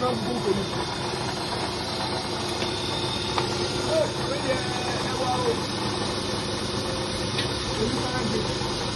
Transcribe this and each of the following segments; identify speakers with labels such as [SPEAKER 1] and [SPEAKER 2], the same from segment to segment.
[SPEAKER 1] não culpa isso. Ele vai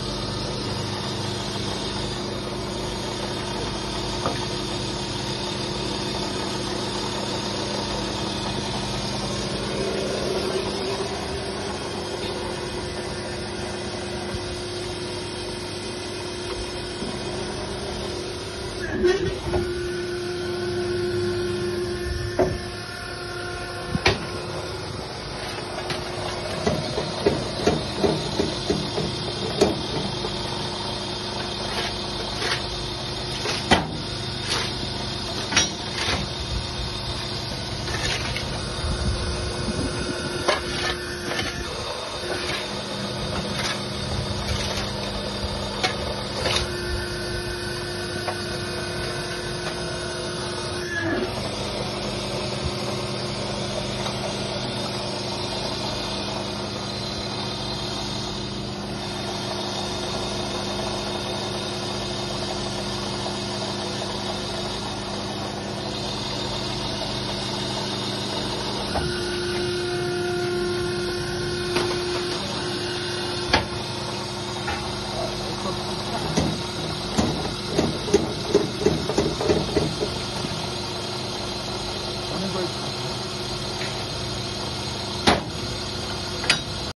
[SPEAKER 2] ハハハハ